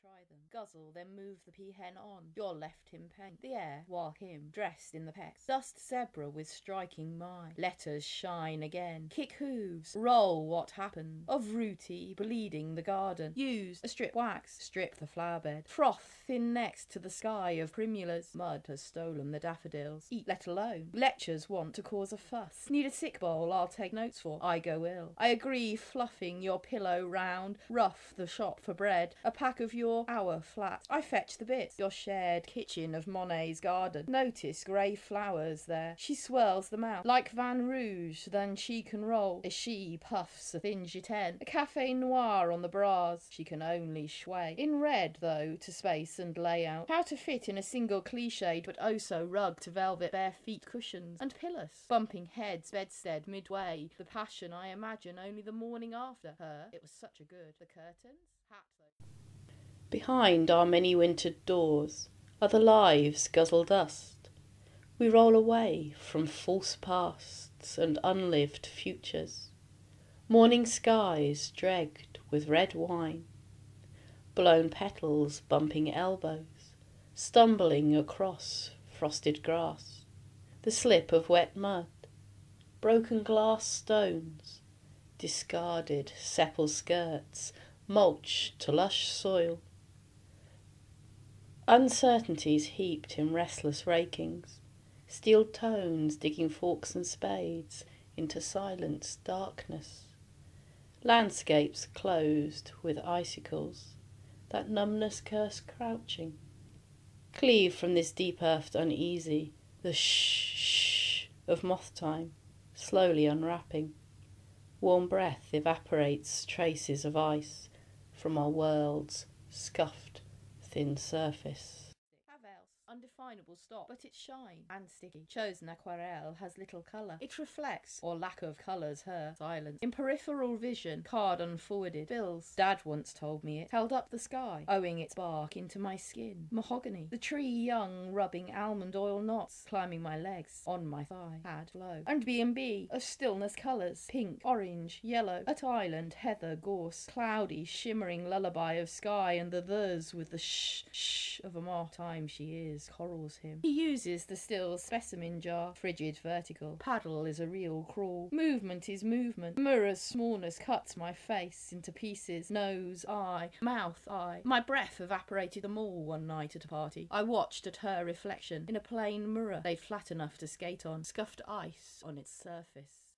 try them. Guzzle, then move the peahen on. You're left him paint. The air, while him, dressed in the pecs. Dust zebra with striking mind. Letters shine again. Kick hooves. Roll what happened. Of rooty, bleeding the garden. Use a strip wax. Strip the flower bed. Froth thin next to the sky of primulas. Mud has stolen the daffodils. Eat let alone. Lectures want to cause a fuss. Need a sick bowl I'll take notes for. I go ill. I agree fluffing your pillow round. Rough the shop for bread. A pack of your hour flat. I fetch the bits. Your shared kitchen of Monet's garden. Notice grey flowers there. She swirls them out. Like Van Rouge, then she can roll. As she puffs a thin Gitane. A cafe noir on the bras. She can only sway. In red, though, to space and layout. How to fit in a single cliched, but oh so rug to velvet, bare feet cushions. And pillows. Bumping heads, bedstead, midway. The passion I imagine only the morning after her. It was such a good. The curtains? Hat. Behind our many wintered doors are the lives guzzle dust. We roll away from false pasts and unlived futures. Morning skies dregged with red wine, blown petals bumping elbows, stumbling across frosted grass, the slip of wet mud, broken glass stones, discarded sepal skirts, mulch to lush soil. Uncertainties heaped in restless rakings, steel tones digging forks and spades into silence, darkness. Landscapes closed with icicles, that numbness curse crouching. Cleave from this deep earth uneasy, the shh shh of moth time, slowly unwrapping. Warm breath evaporates traces of ice from our world's scuffed thin surface. Undefinable stop, but it's shine and sticky. Chosen aquarelle has little colour. It reflects, or lack of colours, her silence. In peripheral vision, card unforwarded. Bills. Dad once told me it held up the sky, owing its bark into my skin. Mahogany. The tree young, rubbing almond oil knots, climbing my legs, on my thigh. Had flow. And B&B of stillness colours. Pink, orange, yellow. At island, heather, gorse. Cloudy, shimmering lullaby of sky, and the thers with the shh shh of a moth. Time she is, corals him. He uses the still specimen jar, frigid vertical. Paddle is a real crawl. Movement is movement. Mirror's smallness cuts my face into pieces. Nose, eye, mouth, eye. My breath evaporated them all one night at a party. I watched at her reflection in a plain mirror, laid flat enough to skate on, scuffed ice on its surface.